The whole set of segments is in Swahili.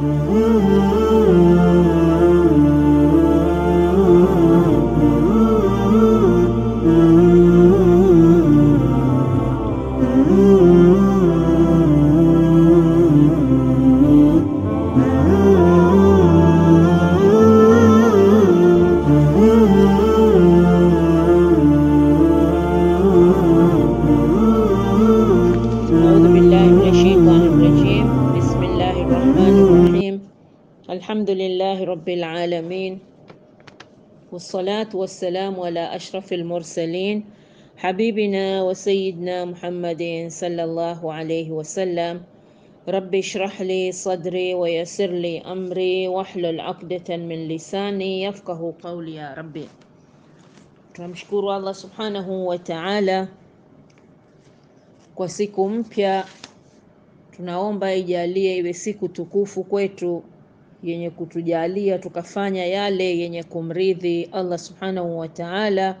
Mm-hmm. والسلام على أشرف المرسلين حبيبنا وسيدنا محمد صلى الله عليه وسلم. رب اشرح لي صدري ويسر لي أمري واحلل عقدة من لساني يفقه قولي يا ربي. Tunamshukuru Allah subhanahu wa ta'ala. Kwa siku mpya. Tunaomba ijalie iwe siku tukufu kwetu. Yenye kutujalia tukafanya yale yenye kumridhi Allah subhanahu wa ta'ala.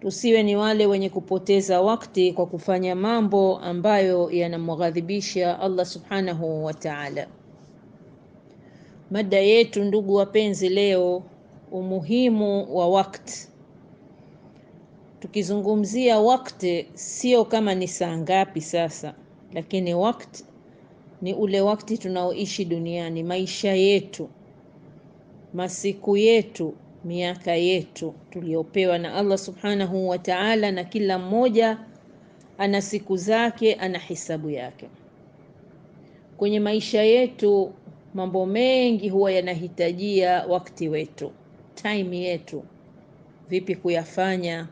Tusiwe ni wale wenye kupoteza wakati kwa kufanya mambo ambayo yanamghadhibisha Allah subhanahu wa ta'ala. Mada yetu ndugu wapenzi, leo umuhimu wa wakati. Tukizungumzia wakati, sio kama ni saa ngapi sasa, lakini wakati ni ule wakati tunaoishi duniani, maisha yetu, masiku yetu, miaka yetu tuliyopewa na Allah subhanahu wa ta'ala, na kila mmoja ana siku zake, ana hisabu yake. Kwenye maisha yetu mambo mengi huwa yanahitajia wakati wetu, time yetu, vipi kuyafanya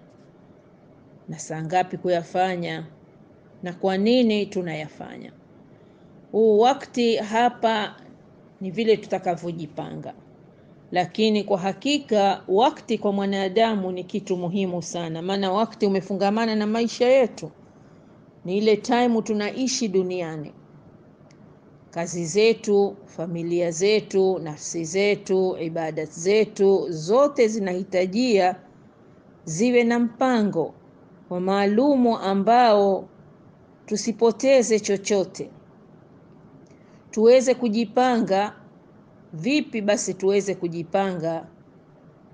na saa ngapi kuyafanya na kwa nini tunayafanya. Huu wakati hapa ni vile tutakavyojipanga, lakini kwa hakika wakati kwa mwanadamu ni kitu muhimu sana, maana wakati umefungamana na maisha yetu, ni ile time tunaishi duniani, kazi zetu, familia zetu, nafsi zetu, ibada zetu, zote zinahitajia ziwe na mpango wa maalumu ambao tusipoteze chochote, tuweze kujipanga vipi. Basi tuweze kujipanga,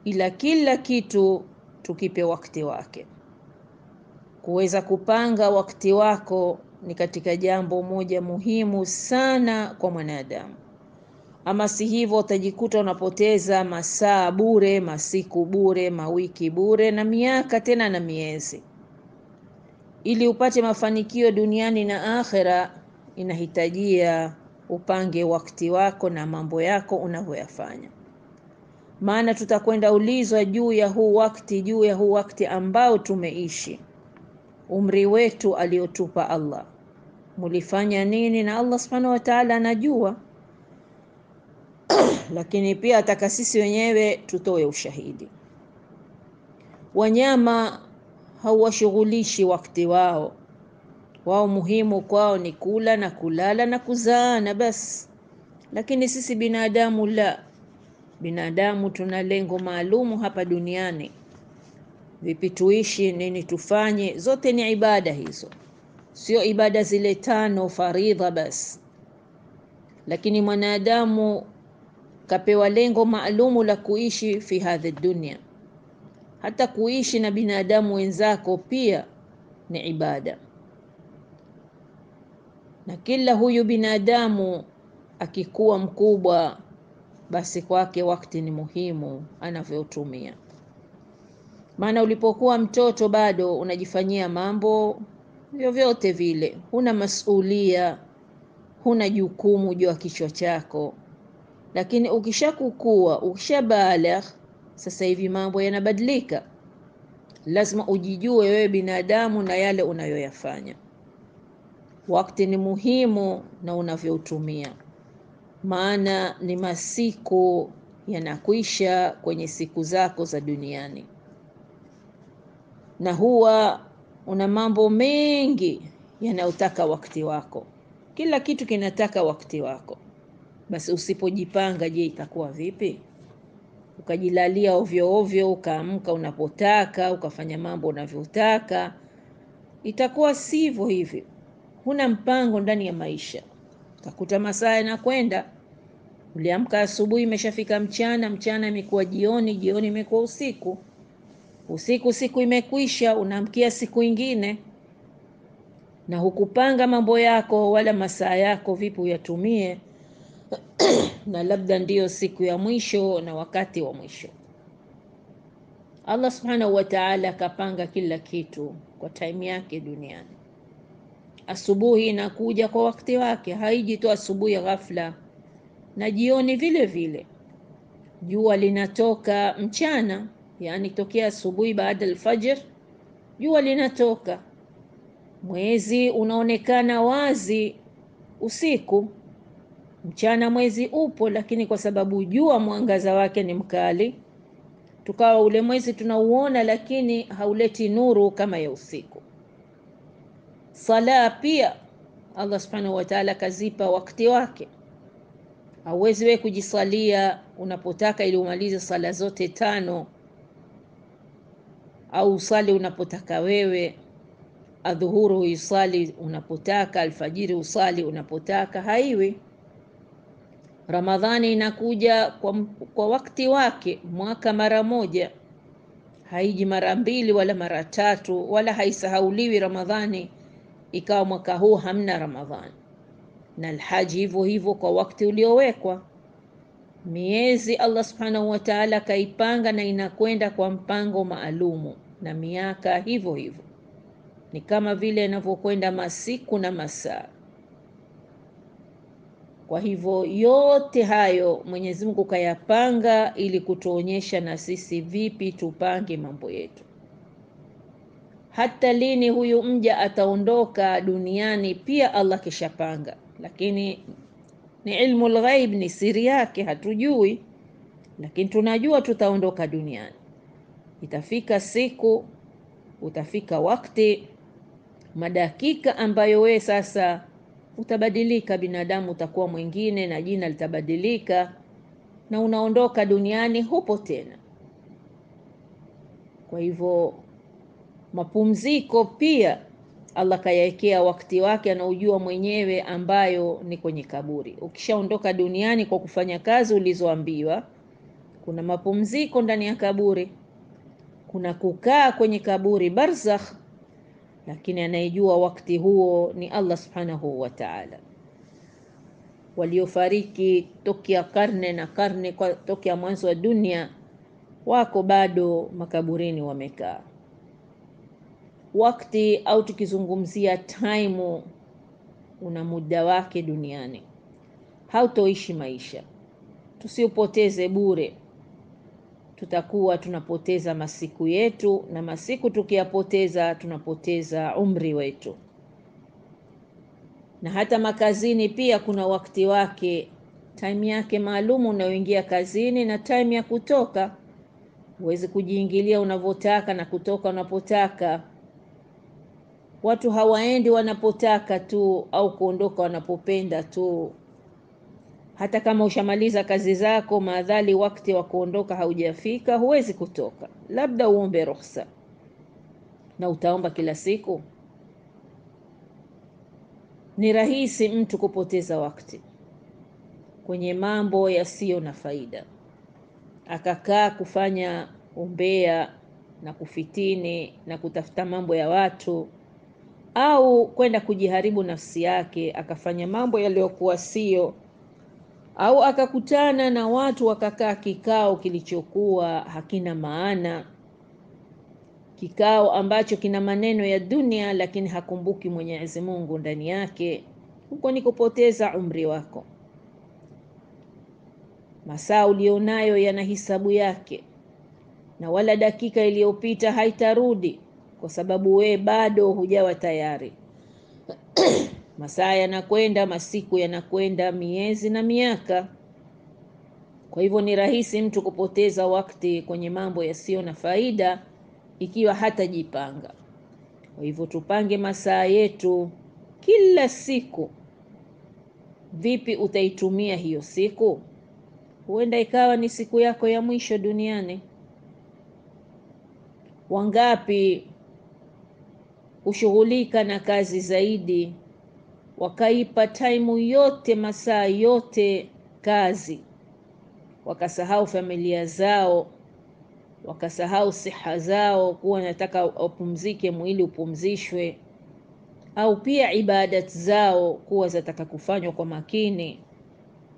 ila kila kitu tukipe wakati wake. Kuweza kupanga wakati wako ni katika jambo moja muhimu sana kwa mwanadamu, ama si hivyo utajikuta unapoteza masaa bure, masiku bure, mawiki bure, na miaka tena na miezi ili upate mafanikio duniani na akhera, inahitajia upange wakati wako na mambo yako unavyoyafanya, maana tutakwenda ulizwa juu ya huu wakati, juu ya huu wakati ambao tumeishi, umri wetu aliotupa Allah, mulifanya nini? Na Allah subhanahu wa ta'ala anajua, lakini pia ataka sisi wenyewe tutoe ushahidi. Wanyama hawashughulishi wakati wao. Wao muhimu kwao ni kula na kulala na kuzaana basi, lakini sisi binadamu la. Binadamu tuna lengo maalumu hapa duniani, vipi tuishi, nini tufanye. Zote ni ibada hizo, sio ibada zile tano faridha basi, lakini mwanadamu kapewa lengo maalumu la kuishi fi hadhi dunia. Hata kuishi na binadamu wenzako pia ni ibada, na kila huyu binadamu akikuwa mkubwa, basi kwake wakati ni muhimu anavyotumia. Maana ulipokuwa mtoto bado unajifanyia mambo vyovyote vile, huna masulia, huna jukumu juu ya kichwa chako, lakini ukishakukua, ukishabalagh sasa hivi mambo yanabadilika, lazima ujijue wewe binadamu na yale unayoyafanya. Wakati ni muhimu na unavyoutumia, maana ni masiku yanakwisha kwenye siku zako za duniani, na huwa una mambo mengi yanayotaka wakati wako. Kila kitu kinataka wakati wako. Basi usipojipanga, je, itakuwa vipi? Ukajilalia ovyo ovyo, ukaamka unapotaka, ukafanya mambo unavyotaka, itakuwa sivyo hivyo. Huna mpango ndani ya maisha, utakuta masaa yanakwenda, Uliamka asubuhi, imeshafika mchana, mchana imekuwa jioni, jioni imekuwa usiku, usiku siku imekwisha, unaamkia siku ingine, na hukupanga mambo yako wala masaa yako vipi uyatumie, na labda ndiyo siku ya mwisho na wakati wa mwisho. Allah subhanahu wa ta'ala akapanga kila kitu kwa time yake duniani. Asubuhi inakuja kwa wakati wake, haiji tu asubuhi ghafla, na jioni vile vile. Jua linatoka mchana, yani tokea asubuhi baada alfajr, jua linatoka. Mwezi unaonekana wazi usiku, mchana mwezi upo, lakini kwa sababu jua mwangaza wake ni mkali tukawa ule mwezi tunauona, lakini hauleti nuru kama ya usiku. Sala pia Allah subhanahu wa ta'ala kazipa wakati wake. Hauwezi wewe kujisalia unapotaka ili umalize sala zote tano, au usali unapotaka wewe. Adhuhuru huisali unapotaka, alfajiri usali unapotaka, haiwi Ramadhani inakuja kwa, kwa wakati wake, mwaka mara moja, haiji mara mbili wala mara tatu, wala haisahauliwi Ramadhani ikawa mwaka huu hamna Ramadhani. Na alhaji hivyo hivyo kwa wakati uliowekwa. Miezi Allah subhanahu wa ta'ala kaipanga na inakwenda kwa mpango maalumu, na miaka hivyo hivyo, ni kama vile inavyokwenda masiku na masaa. Kwa hivyo yote hayo Mwenyezi Mungu kayapanga ili kutuonyesha na sisi vipi tupange mambo yetu. Hata lini huyu mja ataondoka duniani pia Allah kishapanga, lakini ni ilmu lghaib, ni siri yake, hatujui, lakini tunajua tutaondoka duniani. Itafika siku, utafika wakati, madakika ambayo we sasa utabadilika binadamu, utakuwa mwingine na jina litabadilika, na unaondoka duniani, hupo tena. Kwa hivyo mapumziko pia Allah kayaekea wakati wake, anaujua mwenyewe, ambayo ni kwenye kaburi. Ukishaondoka duniani kwa kufanya kazi ulizoambiwa, kuna mapumziko ndani ya kaburi, kuna kukaa kwenye kaburi barzakh lakini anayejua wakati huo ni Allah subhanahu wa ta'ala. Waliofariki tokea karne na karne, tokea mwanzo wa dunia, wako bado makaburini wamekaa. Wakati au tukizungumzia time, una muda wake duniani, hautoishi maisha, tusiupoteze bure tutakuwa tunapoteza masiku yetu, na masiku tukiyapoteza tunapoteza umri wetu. Na hata makazini pia kuna wakati wake, time yake maalum unayoingia kazini na time ya kutoka. Huwezi kujiingilia unavyotaka na kutoka unapotaka. Watu hawaendi wanapotaka tu au kuondoka wanapopenda tu hata kama ushamaliza kazi zako, maadhali wakati wa kuondoka haujafika, huwezi kutoka, labda uombe ruhusa. Na utaomba kila siku? Ni rahisi mtu kupoteza wakati kwenye mambo yasiyo na faida, akakaa kufanya umbea na kufitini na kutafuta mambo ya watu, au kwenda kujiharibu nafsi yake, akafanya mambo yaliyokuwa sio au akakutana na watu wakakaa kikao kilichokuwa hakina maana, kikao ambacho kina maneno ya dunia, lakini hakumbuki Mwenyezi Mungu ndani yake. Huko ni kupoteza umri wako. Masaa ulionayo yana hisabu yake, na wala dakika iliyopita haitarudi, kwa sababu we bado hujawa tayari. Masaa yanakwenda, masiku yanakwenda, miezi na miaka. Kwa hivyo ni rahisi mtu kupoteza wakati kwenye mambo yasiyo na faida ikiwa hatajipanga. Kwa hivyo tupange masaa yetu kila siku. Vipi utaitumia hiyo siku? Huenda ikawa ni siku yako ya mwisho duniani. Wangapi hushughulika na kazi zaidi wakaipa taimu yote masaa yote kazi, wakasahau familia zao, wakasahau siha zao, kuwa nataka wapumzike, mwili upumzishwe, au pia ibadat zao kuwa zataka kufanywa kwa makini,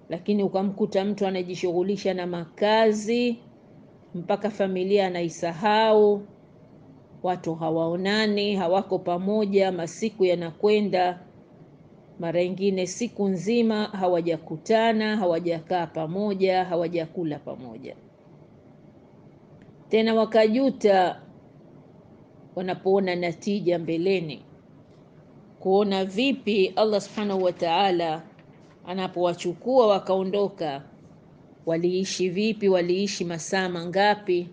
lakini ukamkuta mtu anajishughulisha na makazi mpaka familia anaisahau, watu hawaonani, hawako pamoja, masiku yanakwenda, mara nyingine siku nzima hawajakutana, hawajakaa pamoja, hawajakula pamoja, tena wakajuta wanapoona natija mbeleni, kuona vipi Allah subhanahu wa ta'ala anapowachukua wakaondoka, waliishi vipi, waliishi masaa mangapi?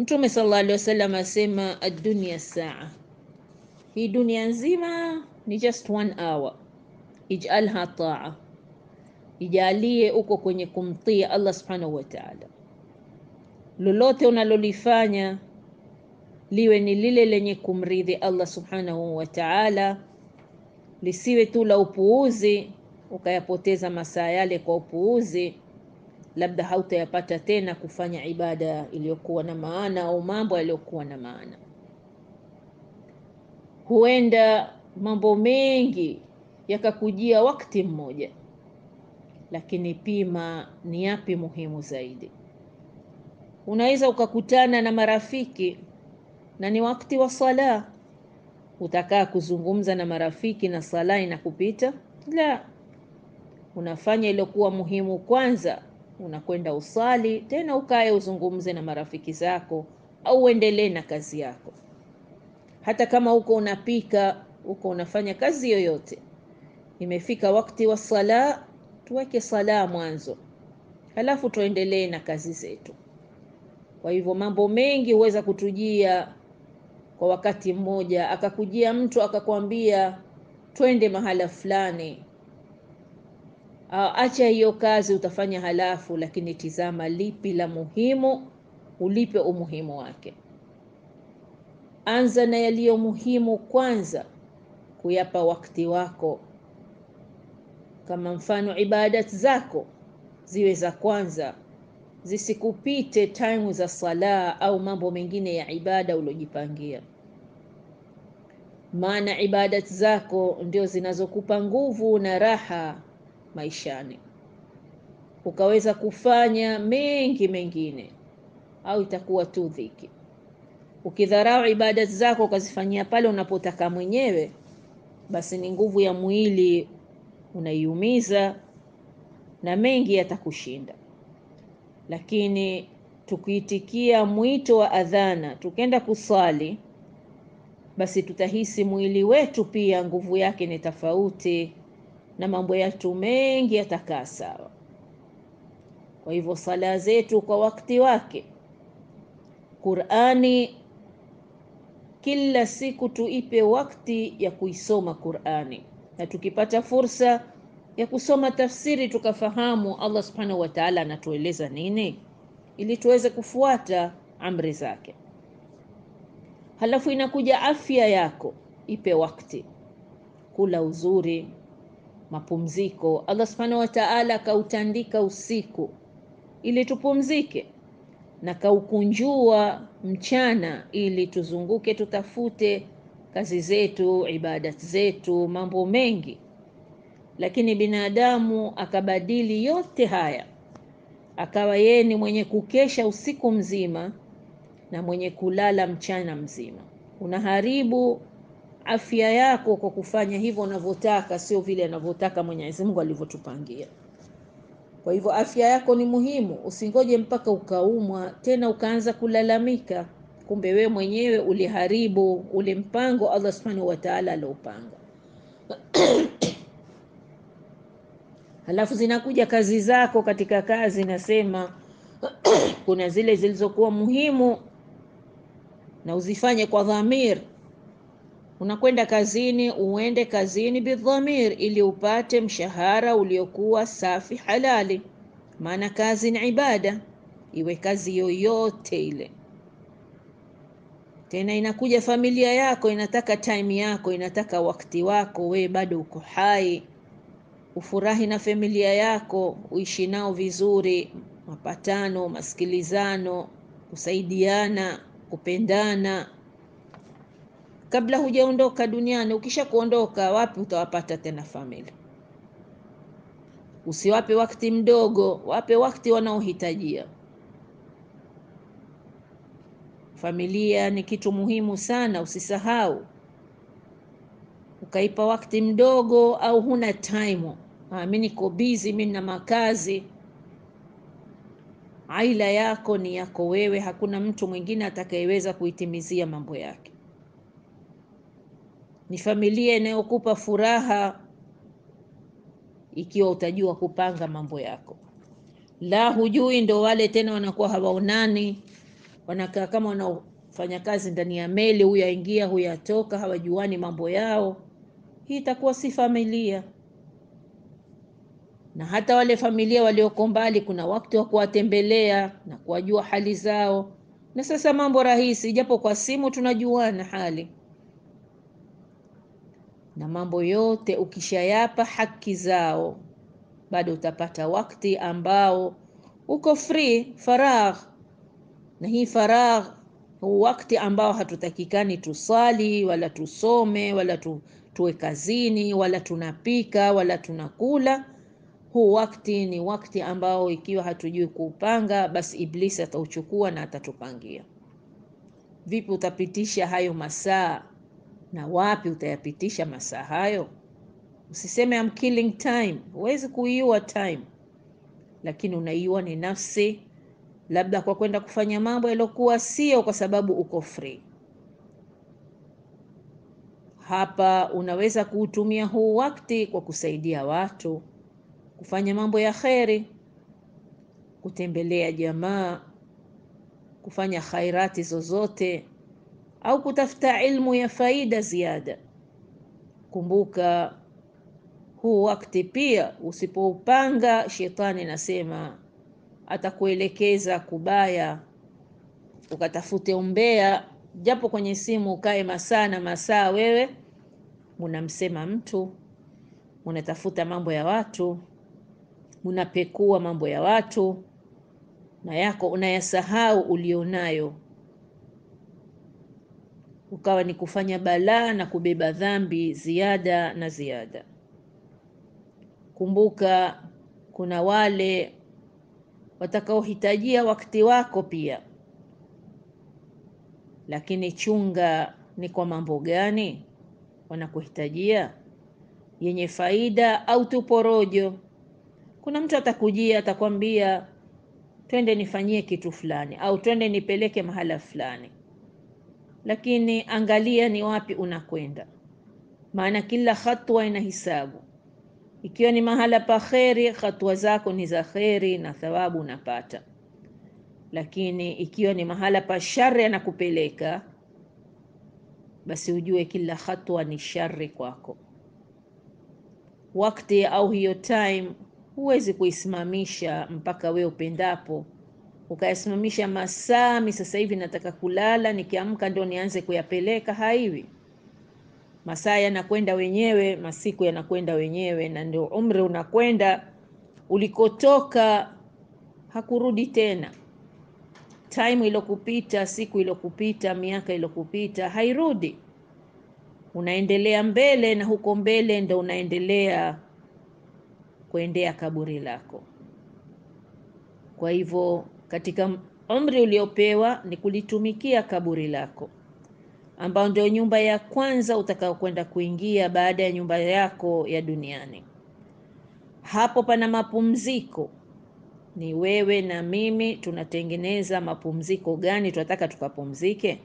Mtume sallallahu alaihi wasallam asema ad-dunya saa, hii dunia nzima ni just one hour, ijalha taa, ijalie uko kwenye kumtia Allah subhanahu wa ta'ala. Lolote unalolifanya liwe ni lile lenye kumridhi Allah subhanahu wa ta'ala, lisiwe tu la upuuzi, ukayapoteza masaa yale kwa upuuzi labda hautayapata tena kufanya ibada iliyokuwa na maana au mambo yaliyokuwa na maana. Huenda mambo mengi yakakujia wakati mmoja, lakini pima ni yapi muhimu zaidi. Unaweza ukakutana na marafiki na ni wakati wa sala, utakaa kuzungumza na marafiki na sala inakupita? La, unafanya iliyokuwa muhimu kwanza unakwenda usali tena, ukae uzungumze na marafiki zako, au uendelee na kazi yako. Hata kama uko unapika, uko unafanya kazi yoyote, imefika wakati wa sala, tuweke sala mwanzo, halafu tuendelee na kazi zetu. Kwa hivyo mambo mengi huweza kutujia kwa wakati mmoja. Akakujia mtu akakwambia twende mahala fulani acha hiyo kazi utafanya halafu, lakini tizama lipi la muhimu, ulipe umuhimu wake. Anza na yaliyo muhimu kwanza, kuyapa wakati wako. Kama mfano ibadat zako ziwe za kwanza, zisikupite time za sala au mambo mengine ya ibada uliojipangia, maana ibadat zako ndio zinazokupa nguvu na raha maishani ukaweza kufanya mengi mengine, au itakuwa tu dhiki. Ukidharau ibada zako ukazifanyia pale unapotaka mwenyewe, basi ni nguvu ya mwili unaiumiza na mengi yatakushinda. Lakini tukiitikia mwito wa adhana tukenda kuswali, basi tutahisi mwili wetu pia nguvu yake ni tofauti na mambo yetu mengi yatakaa sawa. Kwa hivyo sala zetu kwa wakati wake, Qur'ani kila siku tuipe wakati ya kuisoma Qur'ani, na tukipata fursa ya kusoma tafsiri tukafahamu Allah subhanahu wa ta'ala anatueleza nini, ili tuweze kufuata amri zake. Halafu inakuja afya yako, ipe wakati, kula uzuri mapumziko. Allah subhanahu wa ta'ala kautandika usiku ili tupumzike, na kaukunjua mchana ili tuzunguke, tutafute kazi zetu, ibada zetu, mambo mengi. Lakini binadamu akabadili yote haya, akawa yeye ni mwenye kukesha usiku mzima na mwenye kulala mchana mzima. Unaharibu afya yako kwa kufanya hivyo unavyotaka, sio vile anavyotaka Mwenyezi Mungu alivyotupangia. Kwa hivyo afya yako ni muhimu, usingoje mpaka ukaumwa tena ukaanza kulalamika, kumbe we mwenyewe uliharibu ule mpango Allah subhanahu wa ta'ala aliopanga. Halafu zinakuja kazi zako. Katika kazi nasema kuna zile zilizokuwa muhimu na uzifanye kwa dhamir Unakwenda kazini, uende kazini bidhamir, ili upate mshahara uliokuwa safi halali, maana kazi ni ibada, iwe kazi yoyote ile. Tena inakuja familia yako, inataka time yako, inataka wakati wako, we bado uko hai, ufurahi na familia yako, uishi nao vizuri, mapatano, masikilizano, kusaidiana, kupendana kabla hujaondoka duniani. Ukisha kuondoka, wapi utawapata tena familia? Usiwape wakati mdogo, wape wakati wanaohitajia. Familia ni kitu muhimu sana, usisahau. Ukaipa wakati mdogo au huna time, ah, mimi niko busy, mimi na makazi. Aila yako ni yako wewe, hakuna mtu mwingine atakayeweza kuitimizia mambo yake. Ni familia inayokupa furaha ikiwa utajua kupanga mambo yako. La hujui, ndo wale tena wanakuwa hawaonani, wanakaa kama wanaofanya kazi ndani ya meli, huyu aingia huyu atoka, hawajuani mambo yao. Hii itakuwa si familia. Na hata wale familia walioko mbali, kuna wakati wa kuwatembelea na kuwajua hali zao. Na sasa mambo rahisi, japo kwa simu tunajuana hali na mambo yote ukishayapa haki zao, bado utapata wakati ambao uko free faragh. Na hii faragh, huu wakati ambao hatutakikani tusali wala tusome wala tu, tuwe kazini wala tunapika wala tunakula. Huu wakati ni wakati ambao ikiwa hatujui kuupanga, basi Iblisi atauchukua na atatupangia. Vipi utapitisha hayo masaa na wapi utayapitisha masaa hayo? Usiseme I'm killing time, huwezi kuiua time, lakini unaiua ni nafsi, labda kwa kwenda kufanya mambo yaliokuwa sio, kwa sababu uko free. Hapa unaweza kuutumia huu wakati kwa kusaidia watu, kufanya mambo ya kheri, kutembelea jamaa, kufanya khairati zozote au kutafuta ilmu ya faida ziada. Kumbuka huu wakati pia usipoupanga, shetani nasema atakuelekeza kubaya, ukatafute umbea, japo kwenye simu ukae masaa na masaa, wewe unamsema mtu, unatafuta mambo ya watu, unapekua mambo ya watu, na yako unayasahau ulionayo ukawa ni kufanya balaa na kubeba dhambi ziada na ziada. Kumbuka kuna wale watakaohitajia wakati wako pia, lakini chunga ni kwa mambo gani wanakuhitajia, yenye faida au tuporojo. Kuna mtu atakujia atakwambia, twende nifanyie kitu fulani, au twende nipeleke mahala fulani lakini angalia ni wapi unakwenda, maana kila hatua ina hisabu. Ikiwa ni mahala pa kheri, hatua zako ni za kheri na thawabu unapata, lakini ikiwa ni mahala pa shari anakupeleka, basi ujue kila hatua ni shari kwako. Wakati au hiyo time huwezi kuisimamisha mpaka we upendapo ukayasimamisha masaa mi sasa hivi nataka kulala, nikiamka ndo nianze kuyapeleka. Haiwi, masaa yanakwenda wenyewe, masiku yanakwenda wenyewe, na ndio umri unakwenda ulikotoka, hakurudi tena. Time ilokupita, siku ilokupita, miaka ilokupita hairudi, unaendelea mbele, na huko mbele ndo unaendelea kuendea kaburi lako. Kwa hivyo katika umri uliopewa ni kulitumikia kaburi lako, ambao ndio nyumba ya kwanza utakayokwenda kuingia baada ya nyumba yako ya duniani. Hapo pana mapumziko, ni wewe na mimi tunatengeneza mapumziko gani tunataka tukapumzike,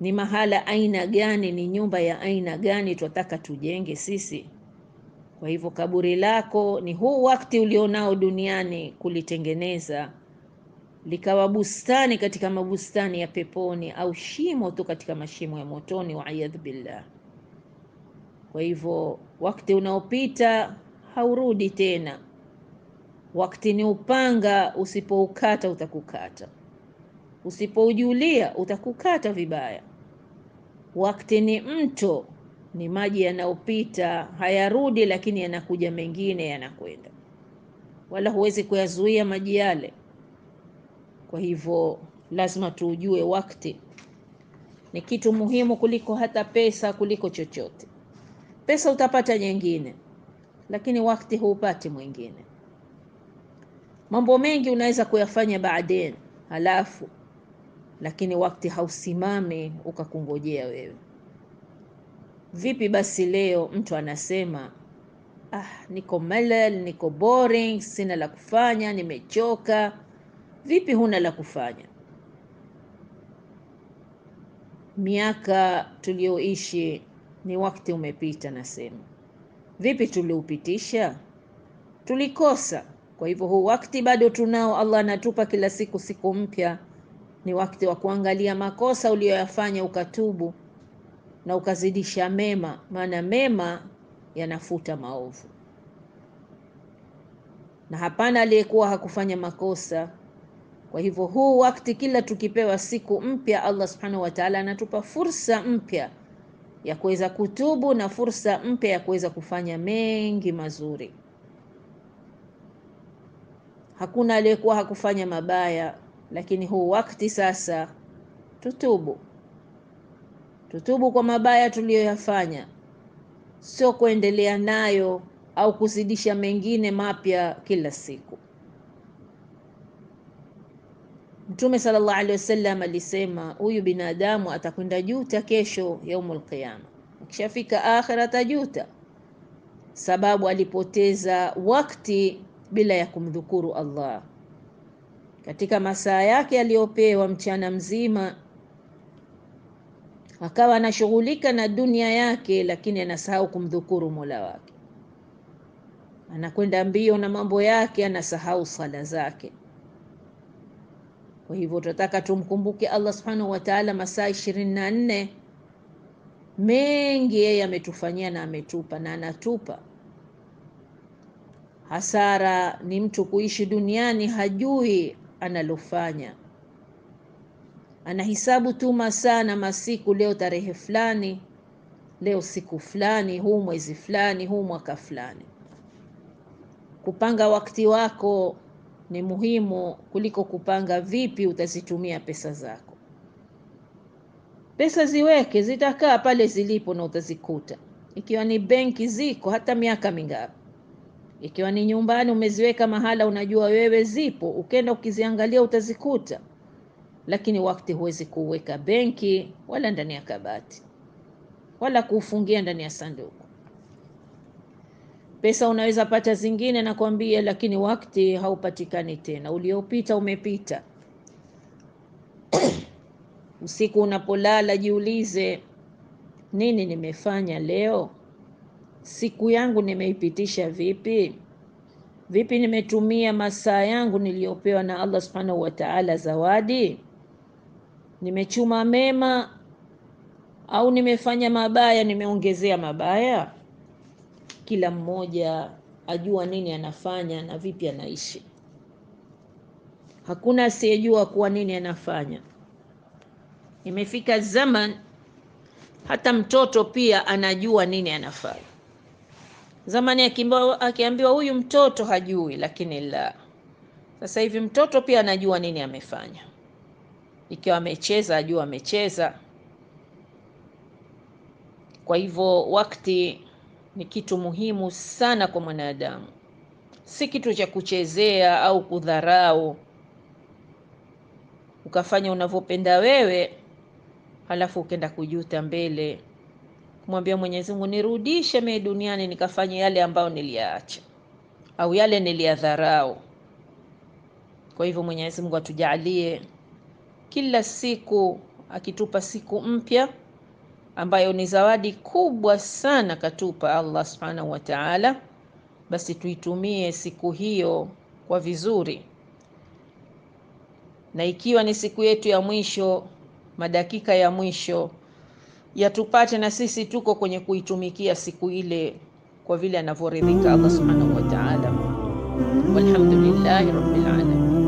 ni mahala aina gani, ni nyumba ya aina gani tunataka tujenge sisi. Kwa hivyo kaburi lako ni huu wakati ulionao duniani kulitengeneza likawa bustani katika mabustani ya peponi au shimo tu katika mashimo ya motoni, waiyadhu billah. Kwa hivyo wakati unaopita haurudi tena. Wakati ni upanga, usipoukata utakukata, usipoujulia utakukata vibaya. Wakati ni mto ni maji yanayopita, hayarudi, lakini yanakuja mengine, yanakwenda, wala huwezi kuyazuia maji yale. Kwa hivyo lazima tuujue wakati ni kitu muhimu kuliko hata pesa, kuliko chochote. Pesa utapata nyingine, lakini wakati huupati mwingine. Mambo mengi unaweza kuyafanya baadaye, halafu lakini wakati hausimami ukakungojea wewe. Vipi basi leo mtu anasema ah, niko melel, niko boring, sina la kufanya, nimechoka. Vipi huna la kufanya? Miaka tuliyoishi ni wakati umepita, nasema vipi tuliupitisha? Tulikosa. Kwa hivyo huu wakati bado tunao, Allah anatupa kila siku siku mpya. Ni wakati wa kuangalia makosa uliyoyafanya ukatubu na ukazidisha mema, maana mema yanafuta maovu, na hapana aliyekuwa hakufanya makosa. Kwa hivyo huu wakati, kila tukipewa siku mpya, Allah subhanahu wa ta'ala anatupa fursa mpya ya kuweza kutubu na fursa mpya ya kuweza kufanya mengi mazuri. Hakuna aliyekuwa hakufanya mabaya, lakini huu wakati sasa tutubu, tutubu kwa mabaya tuliyoyafanya, sio kuendelea nayo au kuzidisha mengine mapya kila siku. Mtume sallallahu alaihi wasallam alisema, huyu binadamu atakwenda juta kesho yaumul qiyama, akishafika akhira atajuta, sababu alipoteza wakati bila ya kumdhukuru Allah. Katika masaa yake aliyopewa mchana mzima, akawa anashughulika na dunia yake, lakini anasahau kumdhukuru Mola wake. Anakwenda mbio na mambo yake, anasahau sala zake. Kwa hivyo tunataka tumkumbuke Allah subhanahu wa ta'ala masaa ishirini na nne. Mengi yeye ametufanyia na ametupa na anatupa. Hasara ni mtu kuishi duniani hajui analofanya, anahisabu tu masaa na masiku, leo tarehe fulani, leo siku fulani, huu mwezi fulani, huu mwaka fulani. Kupanga wakati wako ni muhimu kuliko kupanga vipi utazitumia pesa zako. Pesa ziweke, zitakaa pale zilipo na utazikuta. Ikiwa ni benki, ziko hata miaka mingapi. Ikiwa ni nyumbani, umeziweka mahala unajua wewe zipo, ukenda ukiziangalia utazikuta. Lakini wakati huwezi kuweka benki wala ndani ya kabati wala kuufungia ndani ya sanduku. Pesa unaweza pata zingine nakwambia, lakini wakati haupatikani tena. Uliopita umepita. Usiku unapolala, jiulize, nini nimefanya leo? Siku yangu nimeipitisha vipi? Vipi nimetumia masaa yangu niliyopewa na Allah subhanahu wa ta'ala, zawadi? Nimechuma mema au nimefanya mabaya, nimeongezea mabaya? Kila mmoja ajua nini anafanya na vipi anaishi. Hakuna asiyejua kuwa nini anafanya. Imefika zaman hata mtoto pia anajua nini anafanya. Zamani akiambiwa huyu mtoto hajui, lakini la, sasa hivi mtoto pia anajua nini amefanya. Ikiwa amecheza ajua amecheza. Kwa hivyo wakati ni kitu muhimu sana kwa mwanadamu, si kitu cha kuchezea au kudharau, ukafanya unavyopenda wewe, halafu ukenda kujuta mbele, kumwambia Mwenyezi Mungu, nirudishe mimi duniani nikafanye yale ambayo niliyaacha au yale niliyadharau. Kwa hivyo Mwenyezi Mungu atujalie kila siku akitupa siku mpya ambayo ni zawadi kubwa sana katupa Allah subhanahu wa ta'ala, basi tuitumie siku hiyo kwa vizuri, na ikiwa ni siku yetu ya mwisho, madakika ya mwisho yatupate na sisi tuko kwenye kuitumikia siku ile kwa vile anavyoridhika Allah subhanahu wa ta'ala. Walhamdulillahi rabbil alamin.